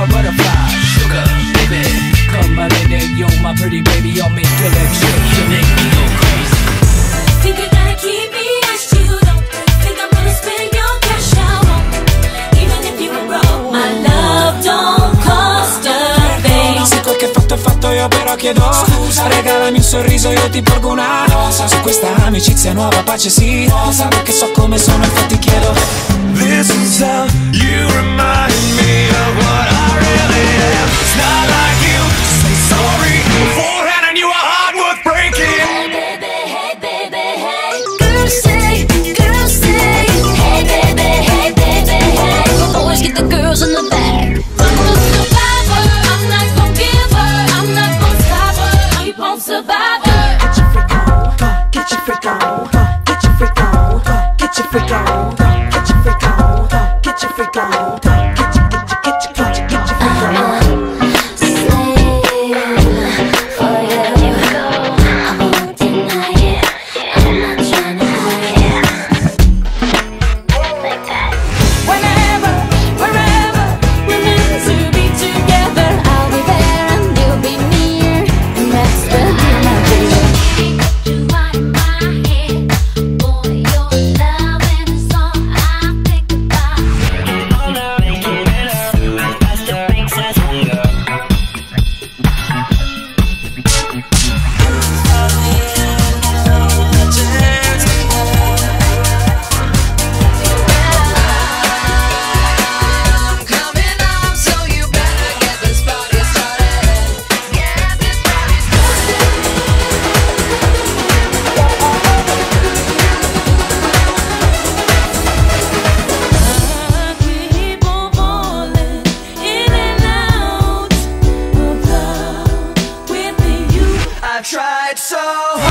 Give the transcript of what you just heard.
a butterfly. Sugar, baby, come my lady, yo, my pretty baby, y'all make your legs shake, you make me go crazy. Think you gotta keep me as you don't think I'm gonna spend your cash me. Even if you were broke, my love don't cost a thing. Se quel che fatto è fatto io però chiedo Scusa Regalami un sorriso io ti porgo una rosa Su questa amicizia nuova pace sì Rosa Perché so come sono infatti chiedo surviving. Get your freak on, get your freak on, get your freak on, get your freak on, Tell me tried so hard